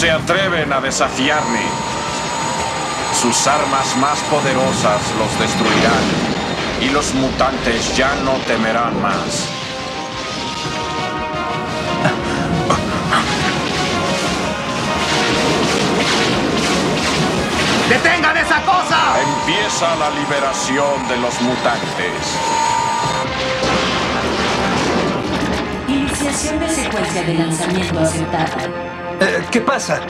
se atreven a desafiarme, sus armas más poderosas los destruirán y los mutantes ya no temerán más. ¡Detengan esa cosa! Empieza la liberación de los mutantes. Iniciación de secuencia de lanzamiento aceptada. Eh, ¿Qué pasa?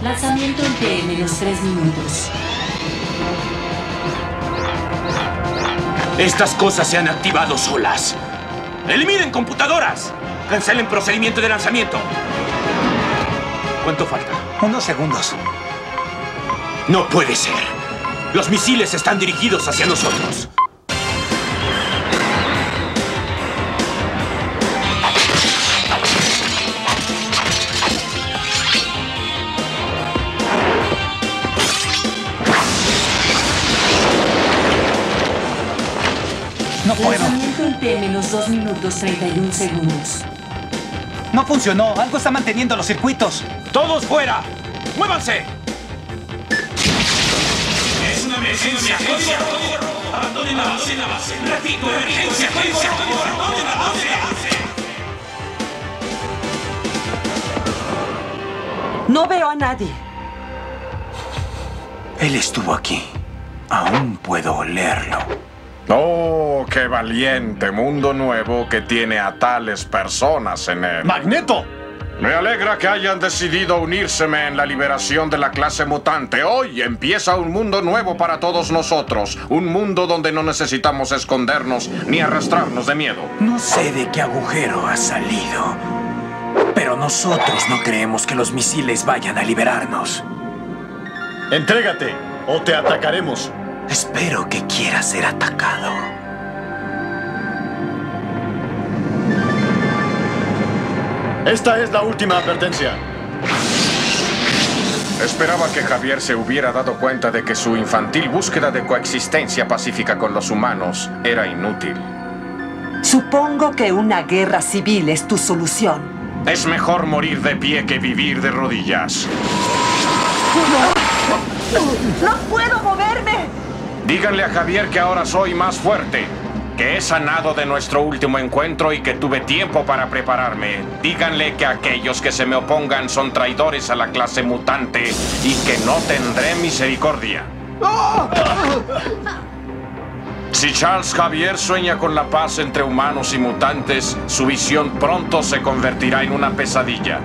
Lanzamiento en T menos 3 minutos. Estas cosas se han activado solas. ¡Eliminen computadoras! ¡Cancelen procedimiento de lanzamiento! ¿Cuánto falta? Unos segundos. No puede ser. Los misiles están dirigidos hacia nosotros. No puedo. Lanzamiento en T menos 2 minutos 31 segundos. No funcionó. Algo está manteniendo los circuitos. ¡Todos fuera! ¡Muévanse! Es una emergencia. Abandonen la base. Repito, emergencia. Abandonen la base. No veo a nadie. Él estuvo aquí. Aún puedo olerlo. Oh, qué valiente mundo nuevo que tiene a tales personas en él. ¡Magneto! Me alegra que hayan decidido unírseme en la liberación de la clase mutante. Hoy empieza un mundo nuevo para todos nosotros. Un mundo donde no necesitamos escondernos ni arrastrarnos de miedo. No sé de qué agujero ha salido. Pero nosotros no creemos que los misiles vayan a liberarnos. Entrégate o te atacaremos. Espero que quiera ser atacado. Esta es la última advertencia. Esperaba que Javier se hubiera dado cuenta de que su infantil búsqueda de coexistencia pacífica con los humanos era inútil. Supongo que una guerra civil es tu solución. Es mejor morir de pie que vivir de rodillas. ¡No puedo moverme! Díganle a Javier que ahora soy más fuerte, que he sanado de nuestro último encuentro y que tuve tiempo para prepararme. Díganle que aquellos que se me opongan son traidores a la clase mutante y que no tendré misericordia. Si Charles Javier sueña con la paz entre humanos y mutantes, su visión pronto se convertirá en una pesadilla.